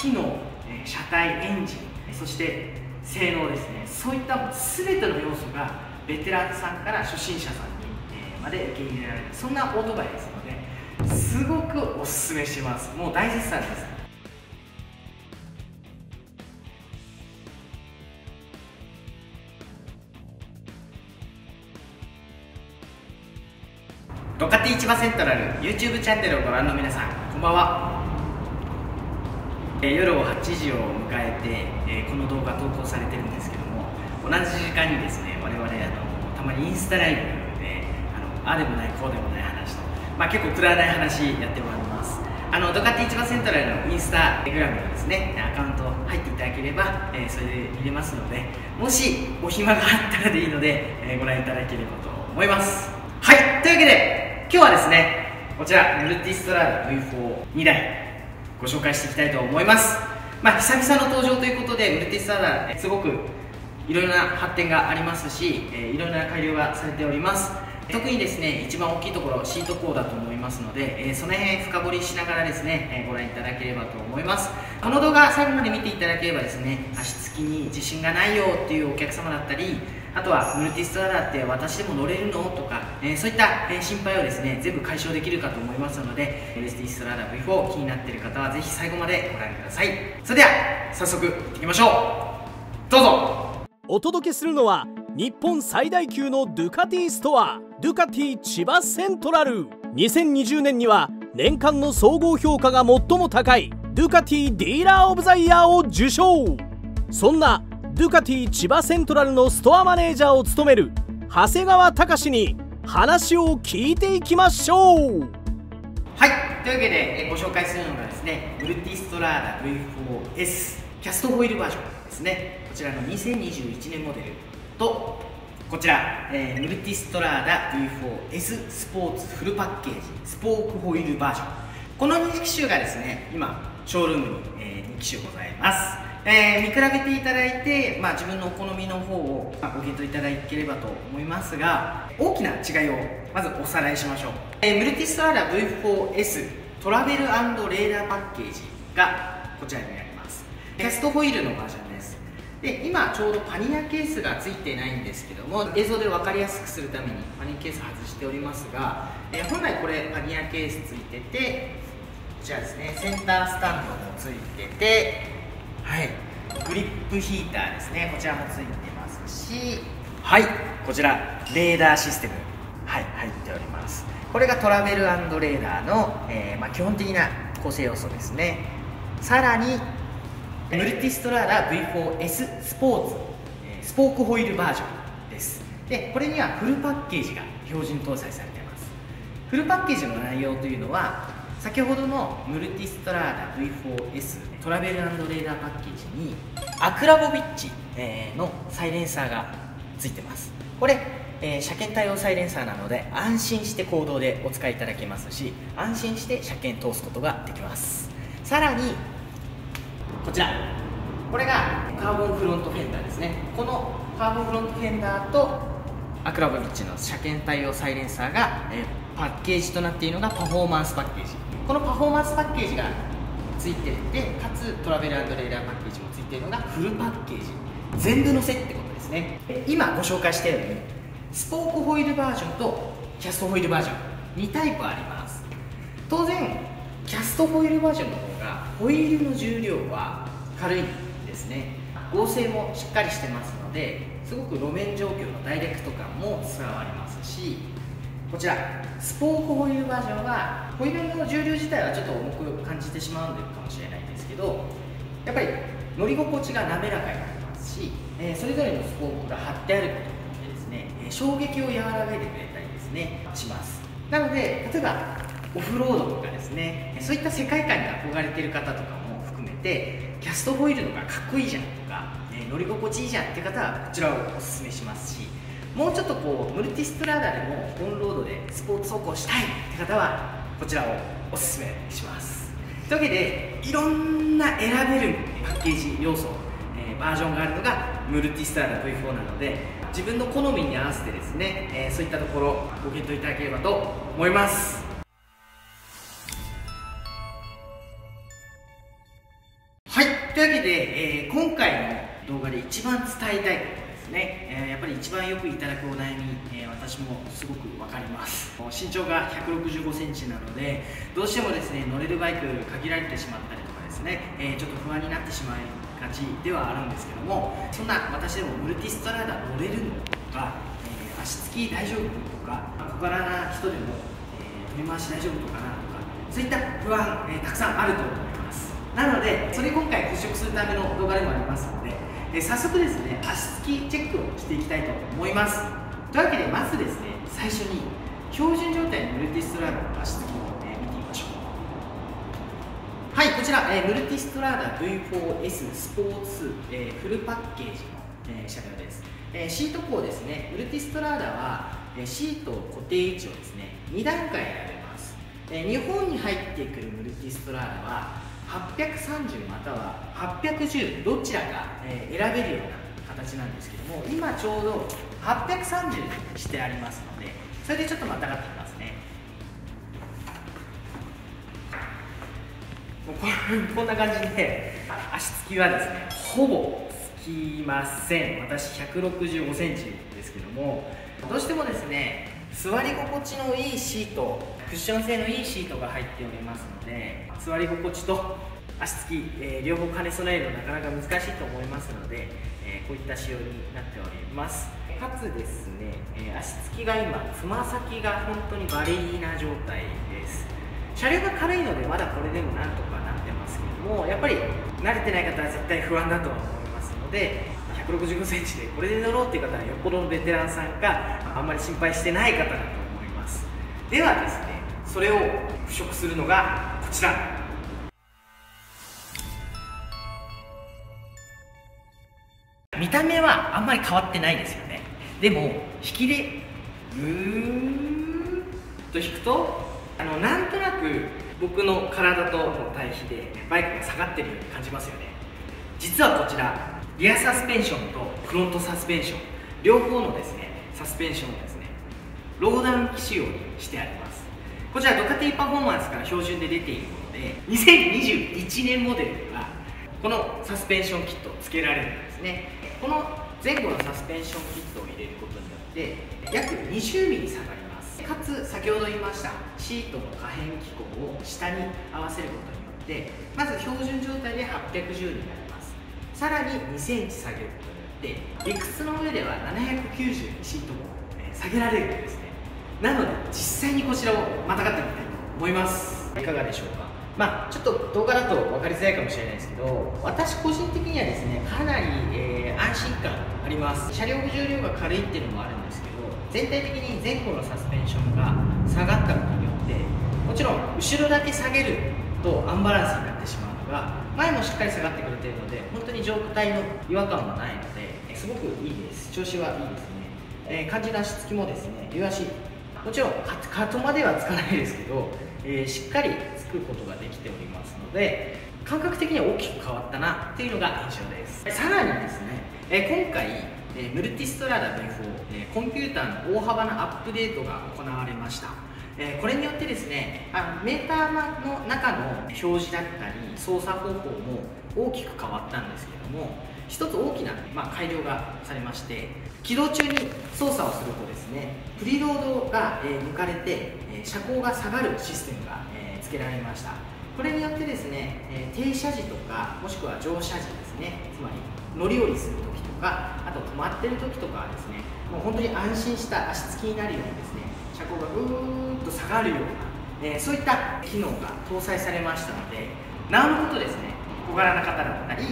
機能車体エンジンそして性能ですね。そういった全ての要素がベテランさんから初心者さんにまで受け入れられる。そんなオートバイですのですごくおすすめします。もう大絶賛です。ドカティ市場セントラル YouTube チャンネルをご覧の皆さんこんばんは、夜を8時を迎えて、え、この動画投稿されてるんですけども同じ時間にですね我々あのたまにインスタライブであのあでもないこうでもない話と、まあ、結構くだらない話やってまいります。あのドカティ市場セントラルのインスタグラムのですねアカウント入っていただければ、え、それで見れますのでもしお暇があったらでいいので、えご覧いただければと思います。はいというわけで今日はですねこちらムルティストラーダ V42 台ご紹介していきたいと思います。まあ久々の登場ということでムルティストラーダすごくいろいろな発展がありますし、えいろいろな改良がされております。特にですね一番大きいところシートコーだと思いますので、えその辺深掘りしながらですね、えご覧いただければと思います。この動画最後まで見ていただければですね足つきに自信がないよっていうお客様だったりあとはムルティストラダーって私でも乗れるの？とか、えー、そういった、え、心配をですね全部解消できるかと思いますのでムルティストラダー V4 気になっている方はぜひ最後までご覧ください。それでは早速行きましょう。どうぞ。お届けするのは日本最大級のドゥカティストアドゥカティ千葉セントラル。2020年には年間の総合評価が最も高いドゥカティディーラー・オブ・ザ・イヤーを受賞。そんなドゥカティ千葉セントラルのストアマネージャーを務める長谷川隆に話を聞いていきましょう。はい。というわけでご紹介するのがですねムルティストラーダ V4S キャストホイールバージョンですね。こちらの2021年モデルとこちら、えー、ムルティストラーダ V4S スポーツフルパッケージスポークホイールバージョン。この2機種がですね今ショールームに、えー、2機種ございます。えー、見比べていただいて、まあ、自分のお好みの方をご検討いただければと思いますが大きな違いをまずおさらいしましょう、えー、ムルティストラーダ V4S トラベルレーダーパッケージがこちらになります。キャストホイールのバージョンです。で今ちょうどパニアケースがついてないんですけども映像で分かりやすくするためにパニアケース外しておりますが、えー、本来これパニアケースついててこちらですねセンタースタンドもついててはい。グリップヒーターですね。こちらもついてますし。はい。こちらレーダーシステム。はい入っております。これがトラベルレーダーの、えー、まあ、基本的な構成要素ですね。さらにムルティストラーダ V4S スポーツスポークホイールバージョンです。でこれにはフルパッケージが標準搭載されています。フルパッケージの内容というのは先ほどのムルティストラーダ V4S トラベルレーダーパッケージにアクラボビッチのサイレンサーがついてます。これ、えー、車検対応サイレンサーなので安心して行動でお使いいただけますし安心して車検通すことができます。さらにこちら。これがカーボンフロントフェンダーですね。このカーボンフロントフェンダーとアクラボビッチの車検対応サイレンサーが、えーパッケージとなっているのがパフォーマンスパッケージ。このパフォーマンスパッケージがついててかつトラベルレーダーパッケージもついているのがフルパッケージ。全部のせってことですね。今ご紹介したようにスポークホイールバージョンとキャストホイールバージョン。2タイプあります。当然キャストホイールバージョンの方がホイールの重量は軽いんですね。合成もしっかりしてますのですごく路面状況のダイレクト感も伝わりますしこちらスポークホイールバージョンはホイールの重量自体はちょっと重く感じてしまうのかもしれないんですけどやっぱり乗り心地が滑らかになりますし、え、それぞれのスポークが貼ってあることによってですね、衝撃を和らげてくれたりですねします。なので例えばオフロードとかですねそういった世界観に憧れている方とかも含めてキャストホイールのがかっこいいじゃんとか、え乗り心地いいじゃんっていう方はこちらをおすすめしますしもうちょっとこうムルティストラーダでもオンロードでスポーツ走行したいって方はこちらをおすすめします。というわけでいろんな選べるパッケージ要素、えー、バージョンがあるのがムルティストラーダ V4 なので自分の好みに合わせてですね、えー、そういったところご検討いただければと思います。はい。というわけで、えー、今回の動画で一番伝えたいね、えー、やっぱり一番よくいただくお悩み、えー、私もすごく分かります。身長が1 6 5センチなのでどうしてもですね乗れるバイク限られてしまったりとかですね、えちょっと不安になってしまいがちではあるんですけどもそんな私でもムルティストラーダ乗れるのとか、え足つき大丈夫とか小柄な人でも、え取り回し大丈夫とかなとかそういった不安、えたくさんあると思います。なのでそれ今回払拭するための動画でもありますので、え早速ですね足つきチェックをしていきたいと思います。というわけでまずですね最初に標準状態のムルティストラーダの足つきを、え見てみましょう。はいこちら、えムルティストラーダ V4S スポーツ、えフルパッケージの、え車両です、えシート高ですねムルティストラーダは、えシート固定位置をですね2段階選べます、え日本に入ってくるムルティストラーダは830または810どちらか、選べるような形なんですけども今ちょうど830にしてありますのでそれでちょっとまたがってきますね。もうこ んな感じで足つきはですねほぼつきません。私1 6 5センチですけどもどうしてもですね座り心地のいいシートクッション性のいいシートが入っておりますので座り心地と足つき、えー、両方兼ね備えるのなかなか難しいと思いますので、えー、こういった仕様になっております。かつですね、えー、足つきが今つま先が本当にバレリーな状態です。車両が軽いのでまだこれでもなんとかなってますけどもやっぱり慣れてない方は絶対不安だとは思いますので1 6 5センチでこれで乗ろうっていう方はよっぽどのベテランさんかあんまり心配してない方だと思います。ではですねそれを払拭するのがこちら。見た目はあんまり変わってないですよね。でも引きでぐーっと引くとあのなんとなく僕の体との対比でバイクが下がってるように感じますよね。実はこちらリアサスペンションとフロントサスペンション両方のですねサスペンションをですねローダウン機仕様にしてあります。こちらドカティパフォーマンスから標準で出ているもので2021年モデルではこのサスペンションキットを付けられるんですね。この前後のサスペンションキットを入れることによって約20ミリ下がります。かつ先ほど言いましたシートの可変機構を下に合わせることによってまず標準状態で810になります。さらに2センチ下げることによって理屈の上では790にシートも下げられるんですね。なので実際にこちらをまたがってみたいと思います。いかがでしょうか？まあ、ちょっと動画だと分かりづらいかもしれないですけど私個人的にはですねかなり、えー、安心感あります。車両重量が軽いっていうのもあるんですけど全体的に前後のサスペンションが下がったことによってもちろん後ろだけ下げるとアンバランスになってしまう。が前もしっかり下がってくれてるので本当に上体の違和感もないのですごくいいです。調子はいいですね、えー、感じの足つきもですね両足もちろんカットまではつかないですけどえー、しっかり作ることができておりますので感覚的には大きく変わったなっていうのが印象です。さらにですね、えー、今回、ムルティストラダ V4、コンピューターの大幅なアップデートが行われました。えこれによってですねあのメーターの中の表示だったり操作方法も大きく変わったんですけども一つ大きな、まあ、改良がされまして起動中に操作をするとですねプリロードが、え抜かれて、え車高が下がるシステムが、え付けられました。これによってですね、え停車時とかもしくは乗車時ですねつまり乗り降りする時とかあと止まってる時とかはですねもう本当に安心した足つきになるようにですね車高がぐーっと下がるような、えそういった機能が搭載されましたのでなおのことですね小柄な方だったり、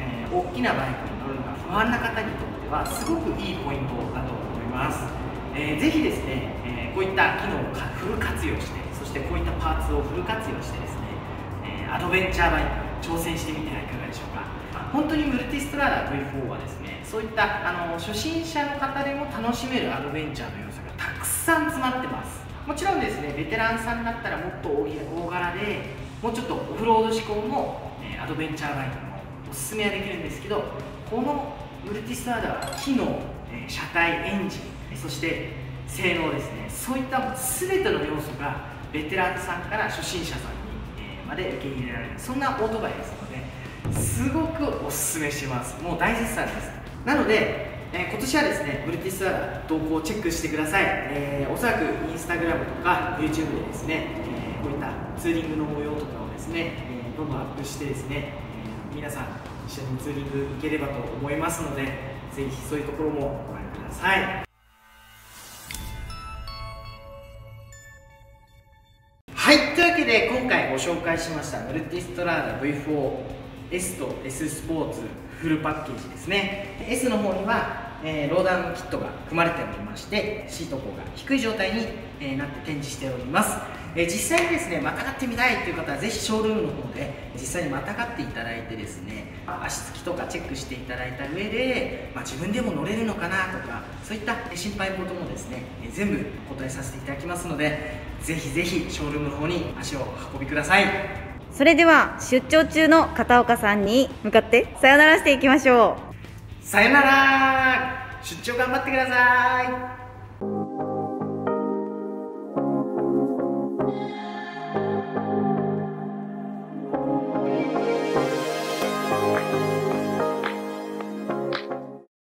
えー、大きなバイクに乗るのが不安な方にとってはすごくいいポイントだと思います、えー、ぜひですね、えー、こういった機能をフル活用してそしてこういったパーツをフル活用してですね、えアドベンチャーバイク挑戦してみてはいかがでしょうか。本当にムルティストラーダ V4 はですねそういったあの初心者の方でも楽しめるアドベンチャーの要素がたくさん詰まってます。もちろんですねベテランさんだったらもっと大柄でもうちょっとオフロード志向のアドベンチャーバイクもおすすめはできるんですけどこのムルティスターダは機能、え車体エンジンそして性能ですねそういった全ての要素がベテランさんから初心者さんにえまで受け入れられるそんなオートバイですのですごくおすすめします。もう大絶賛です。なので、えー、今年はですねブルティスアラ動向をチェックしてください、えー、おそらくインスタグラムとか YouTube でですね、えー、こういったツーリングの模様とかをですね、えどんどんアップしてですね、え皆さん一緒にツーリング行ければと思いますのでぜひそういうところもご覧ください。はいというわけで今回ご紹介しましたムルティストラーダ V4S と S スポーツフルパッケージですね。S の方には、えー、ローダウンキットが組まれておりましてシート高が低い状態に、えー、なって展示しております。え実際にですねまたがってみたいという方はぜひショールームの方で実際にまたがっていただいてですね足つきとかチェックしていただいた上で、まあ、自分でも乗れるのかなとかそういった心配事もですねえ全部お答えさせていただきますのでぜひぜひショールームの方に足を運びください。それでは出張中の片岡さんに向かってさよならしていきましょう。さよなら。出張頑張ってください。